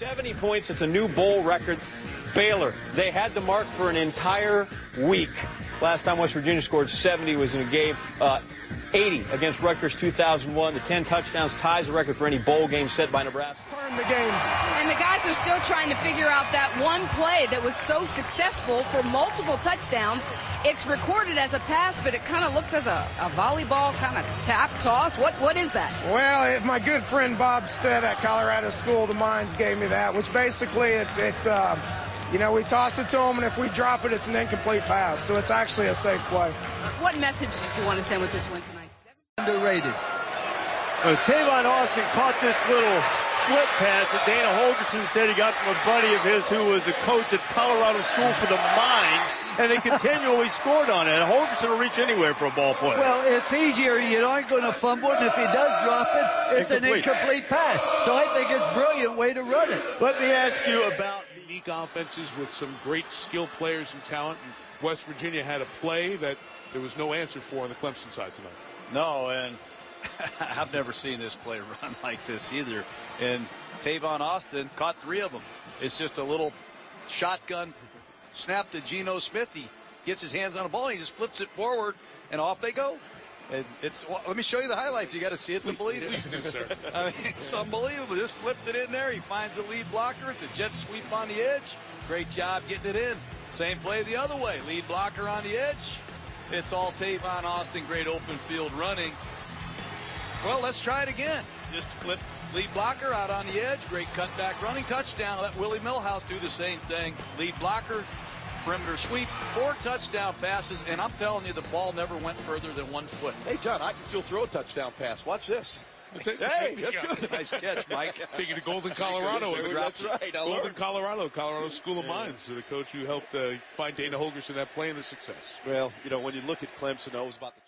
70 points. It's a new bowl record. Baylor, they had the mark for an entire week. Last time West Virginia scored 70 was in a game. Uh, 80 against Rutgers 2001. The 10 touchdowns ties the record for any bowl game set by Nebraska. Turn the game. And the guys are still trying to figure out that one play that was so successful for multiple touchdowns. It's recorded as a pass, but it kind of looks as a, a volleyball kind of tap toss. What what is that? Well, if my good friend Bob Stitt at Colorado School of the Mines gave me that. Which basically it's it's uh, you know we toss it to them, and if we drop it, it's an incomplete pass. So it's actually a safe play. What message do you want to send with this win tonight? Underrated. Well, Tavon Austin caught this little slip pass that Dana Holgorsen said he got from a buddy of his who was a coach at Colorado School for the Mines, and they continually scored on it. Holgorsen will reach anywhere for a ball play. Well, it's easier. You aren't going to fumble, and if he does drop it, it's an Incomplete. incomplete pass. So I think it's a brilliant way to run it. Let me ask you about unique offenses with some great skill players and talent. And West Virginia had a play that there was no answer for on the Clemson side tonight. No, and I've never seen this play run like this either. And Tavon Austin caught three of them. It's just a little shotgun snap to Geno Smith. He gets his hands on the ball and he just flips it forward, and off they go. And it's well, let me show you the highlights. You got to see it to believe it. Please do, sir. I mean, it's unbelievable. Just flipped it in there. He finds the lead blocker. It's a jet sweep on the edge. Great job getting it in. Same play the other way. Lead blocker on the edge. It's all Tavon Austin. Great open field running. Well, let's try it again. Just flip lead blocker out on the edge. Great cutback running touchdown. Let Willie Milhouse do the same thing. Lead blocker, perimeter sweep, four touchdown passes, and I'm telling you, the ball never went further than one foot. Hey, John, I can still throw a touchdown pass. Watch this. Hey, that's good. Nice catch, Mike. Taking to Golden, Colorado. in the That's drop. right. I Golden, learned. Colorado, Colorado School of Mines, the coach who helped uh, find Dana Holgorsen that play and the success. Well, you know, when you look at Clemson, though, it was about the turn.